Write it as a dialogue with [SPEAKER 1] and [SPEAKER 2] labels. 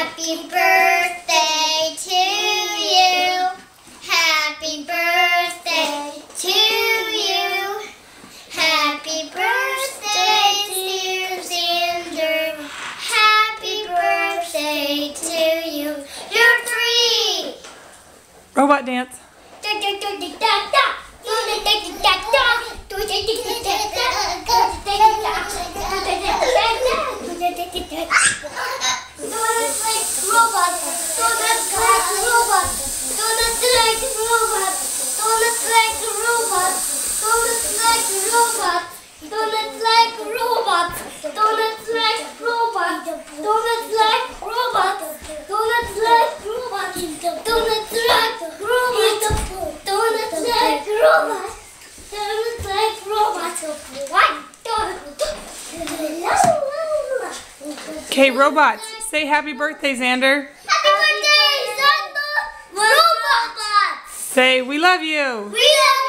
[SPEAKER 1] Happy birthday to you. Happy birthday to you. Happy birthday, dear Zander. Happy birthday to you. You're three.
[SPEAKER 2] Robot dance.
[SPEAKER 1] Donuts like robots. Donuts like robots. Donuts like robots. Donuts like robots. Donuts like robots. Donuts like robots. Donuts like robots. Donuts like robots. Donuts like robots. Donuts like robots. Donuts like robots. Donuts like robots. What?
[SPEAKER 2] Okay, robots. Say happy birthday, Zander.
[SPEAKER 1] Happy birthday, Zander! Robots!
[SPEAKER 2] Say we love you.
[SPEAKER 1] We love